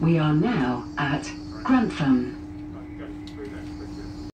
We are now at Grantham.